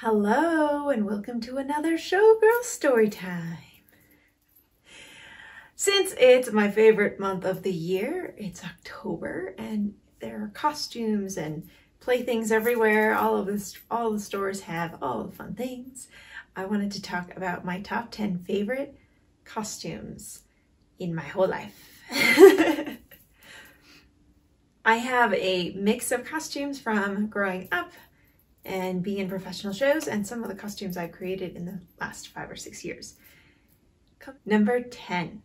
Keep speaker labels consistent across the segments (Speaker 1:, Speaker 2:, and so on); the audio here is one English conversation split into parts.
Speaker 1: Hello, and welcome to another Showgirl Story Time. Since it's my favorite month of the year, it's October, and there are costumes and playthings everywhere. All of this, all the stores have all the fun things. I wanted to talk about my top 10 favorite costumes in my whole life. I have a mix of costumes from growing up and be in professional shows and some of the costumes I've created in the last five or six years. Number 10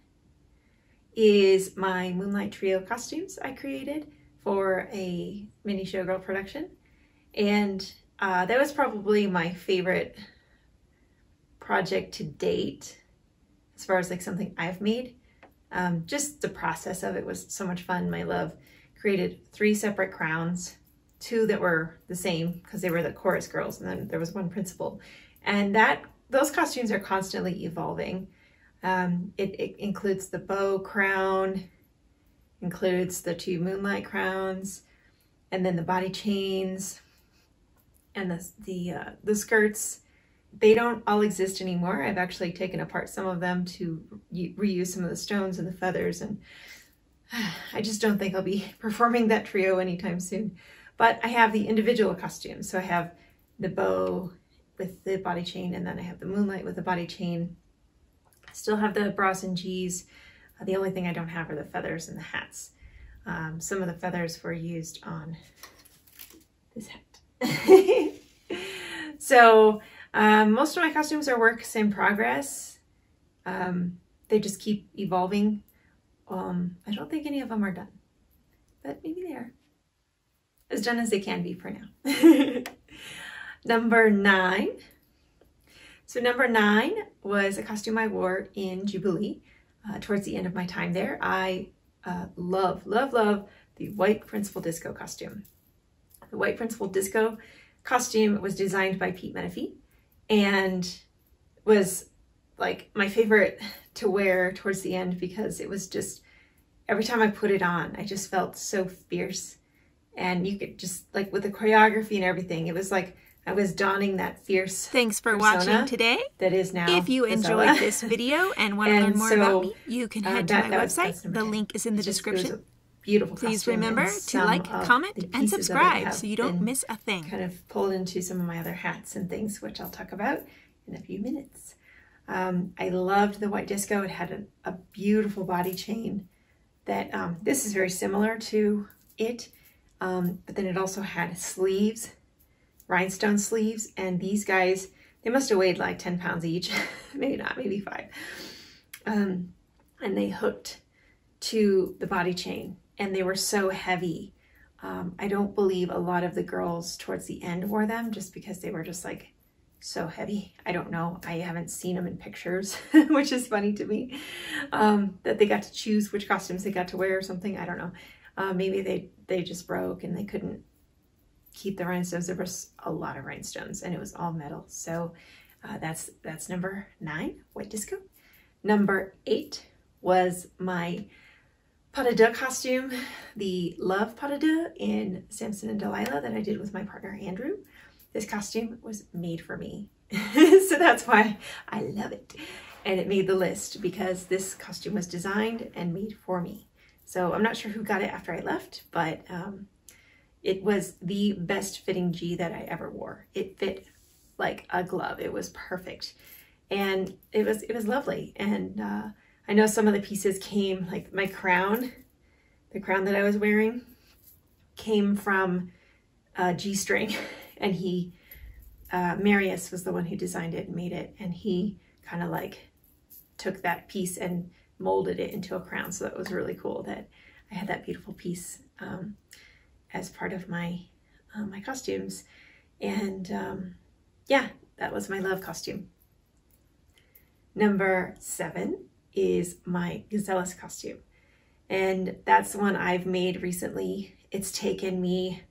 Speaker 1: is my Moonlight Trio costumes I created for a mini showgirl production. And uh, that was probably my favorite project to date as far as like something I've made. Um, just the process of it was so much fun. My love created three separate crowns, two that were the same because they were the chorus girls, and then there was one principal. And that those costumes are constantly evolving. Um, it, it includes the bow crown, includes the two moonlight crowns, and then the body chains, and the the uh, the skirts. They don't all exist anymore. I've actually taken apart some of them to reuse some of the stones and the feathers and I just don't think I'll be performing that trio anytime soon. But I have the individual costumes. So I have the bow with the body chain, and then I have the moonlight with the body chain. I still have the bras and G's. Uh, the only thing I don't have are the feathers and the hats. Um, some of the feathers were used on this hat. so um, most of my costumes are works in progress. Um, they just keep evolving um, I don't think any of them are done, but maybe they are. As done as they can be for now. number nine. So number nine was a costume I wore in Jubilee uh, towards the end of my time there. I uh, love, love, love the white principal disco costume. The white principal disco costume was designed by Pete Menefee and was like my favorite to wear towards the end because it was just every time I put it on, I just felt so fierce. And you could just like with the choreography and everything, it was like I was donning that fierce.
Speaker 2: Thanks for watching today.
Speaker 1: That is now.
Speaker 2: If you enjoyed this video and want to learn more so, about me, you can uh, head uh, that, to my website. the link is in the description.
Speaker 1: Beautiful.
Speaker 2: Please remember to like, comment, and subscribe so you don't miss a thing.
Speaker 1: Kind of pulled into some of my other hats and things, which I'll talk about in a few minutes. Um, I loved the white disco. It had a, a beautiful body chain that um, this is very similar to it, um, but then it also had sleeves, rhinestone sleeves, and these guys, they must have weighed like 10 pounds each, maybe not, maybe five. Um, and they hooked to the body chain, and they were so heavy. Um, I don't believe a lot of the girls towards the end wore them just because they were just like so heavy. I don't know. I haven't seen them in pictures, which is funny to me. Um, that they got to choose which costumes they got to wear or something. I don't know. Uh, maybe they, they just broke and they couldn't keep the rhinestones. There was a lot of rhinestones and it was all metal. So uh, that's, that's number nine, White Disco. Number eight was my pas de deux costume, the Love pas de deux in Samson and Delilah that I did with my partner Andrew. This costume was made for me. so that's why I love it. And it made the list because this costume was designed and made for me. So I'm not sure who got it after I left, but um, it was the best fitting G that I ever wore. It fit like a glove. It was perfect. And it was it was lovely. And uh, I know some of the pieces came, like my crown, the crown that I was wearing, came from a G-string. and he, uh, Marius was the one who designed it and made it, and he kind of like took that piece and molded it into a crown. So that was really cool that I had that beautiful piece um, as part of my uh, my costumes. And um, yeah, that was my love costume. Number seven is my Gazellus costume. And that's the one I've made recently. It's taken me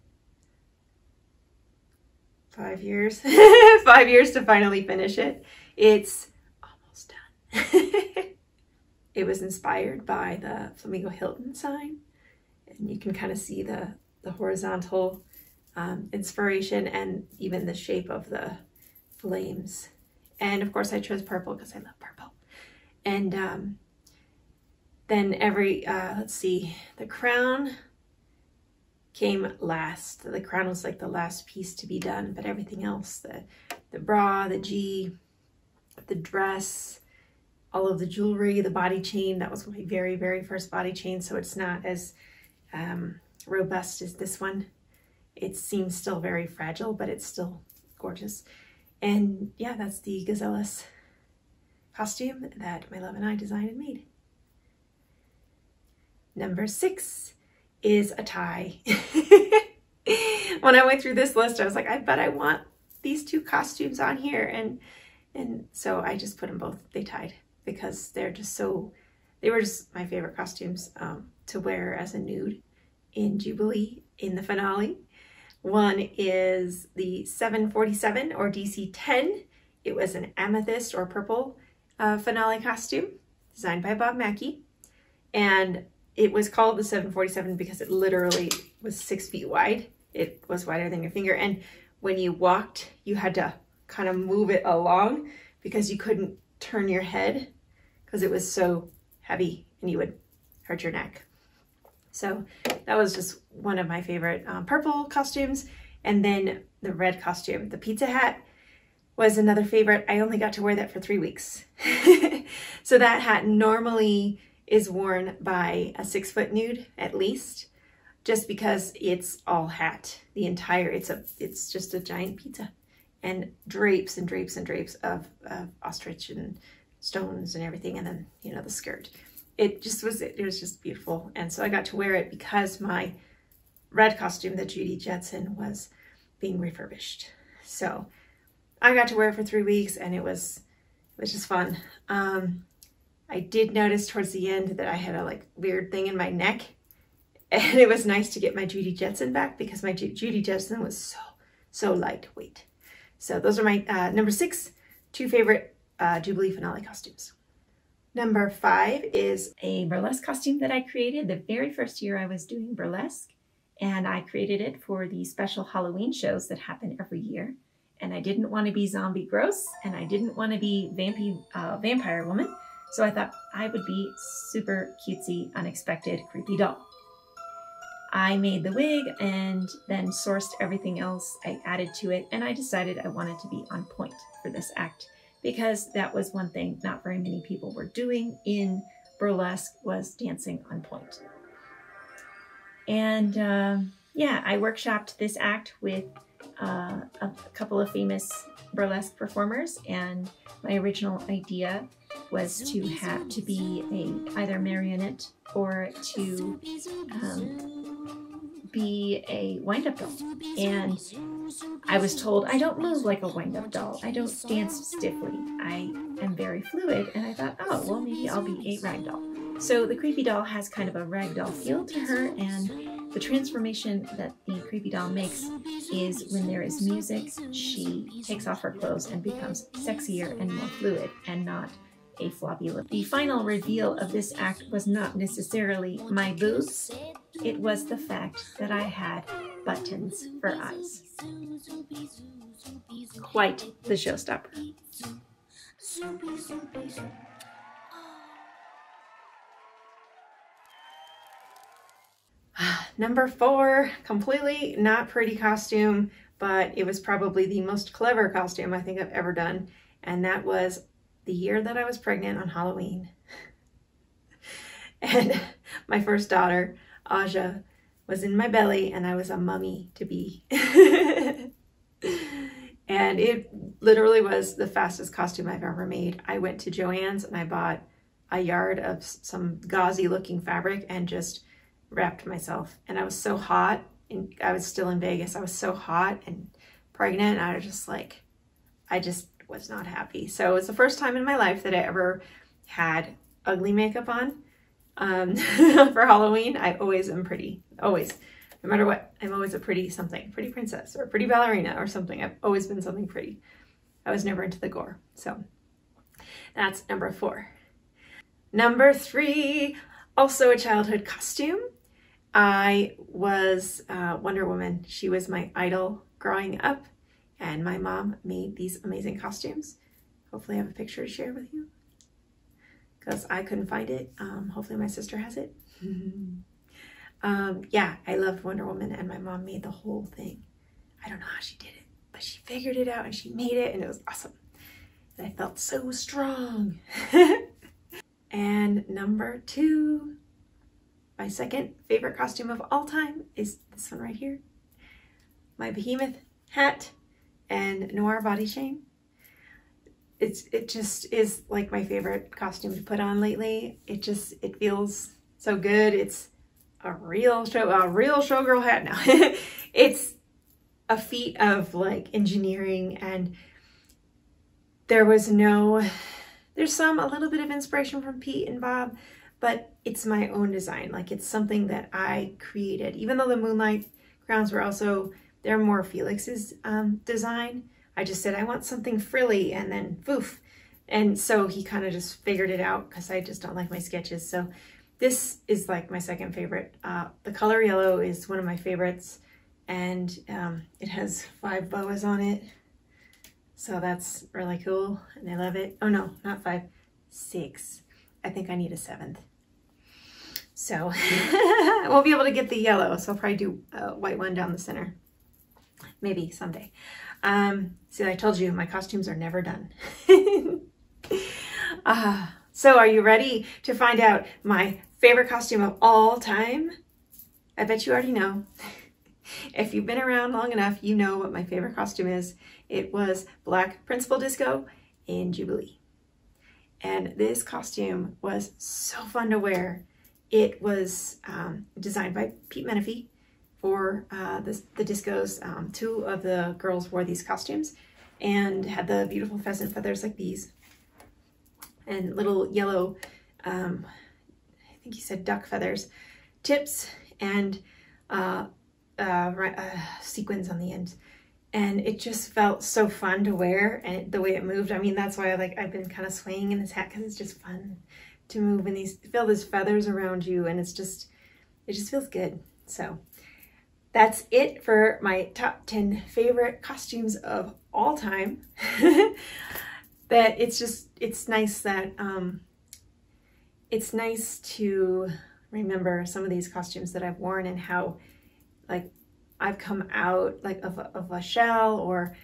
Speaker 1: five years, five years to finally finish it. It's almost done. it was inspired by the Flamingo Hilton sign. And you can kind of see the, the horizontal um, inspiration and even the shape of the, flames. And of course I chose purple because I love purple. And um, then every, uh, let's see, the crown came last. The crown was like the last piece to be done, but everything else, the, the bra, the G, the dress, all of the jewelry, the body chain, that was my very, very first body chain. So it's not as um, robust as this one. It seems still very fragile, but it's still gorgeous. And yeah, that's the Gazelles costume that my love and I designed and made. Number six is a tie. when I went through this list, I was like, I bet I want these two costumes on here. And and so I just put them both, they tied because they're just so, they were just my favorite costumes um, to wear as a nude in Jubilee in the finale. One is the 747 or DC 10. It was an amethyst or purple uh, finale costume designed by Bob Mackie. And it was called the 747 because it literally was six feet wide. It was wider than your finger. And when you walked, you had to kind of move it along because you couldn't turn your head because it was so heavy and you would hurt your neck. So that was just one of my favorite um, purple costumes. And then the red costume, the pizza hat was another favorite. I only got to wear that for three weeks. so that hat normally is worn by a six foot nude at least, just because it's all hat. The entire, it's a, it's just a giant pizza and drapes and drapes and drapes of, of ostrich and stones and everything. And then, you know, the skirt. It just was, it was just beautiful. And so I got to wear it because my red costume that Judy Jetson was being refurbished. So I got to wear it for three weeks and it was, it was just fun. Um, I did notice towards the end that I had a like weird thing in my neck and it was nice to get my Judy Jetson back because my Judy Jetson was so, so lightweight. So those are my uh, number six, two favorite uh, Jubilee finale costumes. Number five is
Speaker 2: a burlesque costume that I created the very first year I was doing burlesque. And I created it for the special Halloween shows that happen every year. And I didn't want to be zombie gross, and I didn't want to be vampy, uh, vampire woman. So I thought I would be super cutesy, unexpected, creepy doll. I made the wig and then sourced everything else I added to it, and I decided I wanted to be on point for this act because that was one thing not very many people were doing in burlesque was dancing on point. And uh, yeah, I workshopped this act with uh, a couple of famous burlesque performers, and my original idea was to have to be a either marionette or to um, be a wind-up doll. And I was told I don't move like a wind-up doll. I don't dance stiffly. I am very fluid. And I thought, oh, well, maybe I'll be a rag doll. So the creepy doll has kind of a rag doll feel to her, and the transformation that the creepy doll makes is when there is music, she takes off her clothes and becomes sexier and more fluid and not a lip. The final reveal of this act was not necessarily my boobs, it was the fact that I had buttons for eyes. Quite the showstopper.
Speaker 1: Number four, completely not pretty costume, but it was probably the most clever costume I think I've ever done. And that was the year that I was pregnant on Halloween. and my first daughter, Aja, was in my belly and I was a mummy to be. and it literally was the fastest costume I've ever made. I went to Joann's and I bought a yard of some gauzy looking fabric and just wrapped myself. And I was so hot and I was still in Vegas. I was so hot and pregnant. And I was just like, I just was not happy. So it was the first time in my life that I ever had ugly makeup on um, for Halloween. I always am pretty, always, no matter what. I'm always a pretty something, pretty princess or pretty ballerina or something. I've always been something pretty. I was never into the gore. So that's number four. Number three, also a childhood costume. I was uh, Wonder Woman. She was my idol growing up and my mom made these amazing costumes. Hopefully I have a picture to share with you because I couldn't find it. Um, hopefully my sister has it. um, yeah, I loved Wonder Woman and my mom made the whole thing. I don't know how she did it, but she figured it out and she made it and it was awesome. And I felt so strong. and number two, my second favorite costume of all time is this one right here. My behemoth hat and noir body chain. it's it just is like my favorite costume to put on lately. It just it feels so good. It's a real show a real showgirl hat now. it's a feat of like engineering and there was no there's some a little bit of inspiration from Pete and Bob, but it's my own design. Like it's something that I created. Even though the moonlight crowns were also they're more Phelyx's um, design I just said, I want something frilly and then poof. And so he kind of just figured it out because I just don't like my sketches. So this is like my second favorite. Uh, the color yellow is one of my favorites and um, it has five boas on it. So that's really cool and I love it. Oh no, not five, six. I think I need a seventh. So I won't be able to get the yellow, so I'll probably do a white one down the center. Maybe someday. Um, see, I told you my costumes are never done. uh, so are you ready to find out my favorite costume of all time? I bet you already know. if you've been around long enough, you know what my favorite costume is. It was Black Principal Disco in Jubilee. And this costume was so fun to wear. It was um, designed by Pete Menefee for uh, the, the discos. Um, two of the girls wore these costumes and had the beautiful pheasant feathers like these and little yellow, um, I think he said duck feathers, tips and uh, uh, uh, sequins on the end. And it just felt so fun to wear and the way it moved. I mean, that's why I like I've been kind of swaying in this hat because it's just fun to move and these feel these feathers around you and it's just, it just feels good. So that's it for my top 10 favorite costumes of all time. that it's just, it's nice that, um, it's nice to remember some of these costumes that I've worn and how like I've come out like of a, of a shell or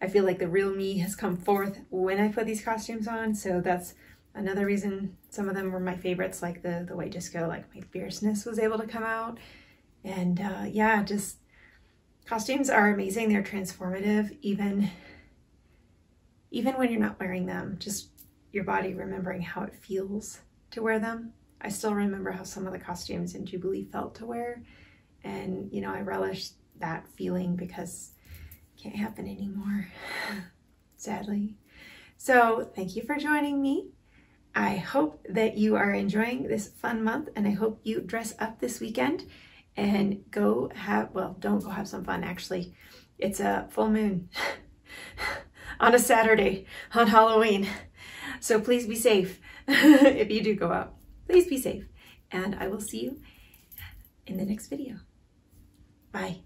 Speaker 1: I feel like the real me has come forth when I put these costumes on. So that's another reason some of them were my favorites, like the, the white disco, like my fierceness was able to come out. And uh, yeah, just costumes are amazing. They're transformative, even, even when you're not wearing them, just your body remembering how it feels to wear them. I still remember how some of the costumes in Jubilee felt to wear. And, you know, I relish that feeling because it can't happen anymore, sadly. So thank you for joining me. I hope that you are enjoying this fun month and I hope you dress up this weekend and go have, well, don't go have some fun actually. It's a full moon on a Saturday on Halloween. So please be safe if you do go out. Please be safe. And I will see you in the next video. Bye.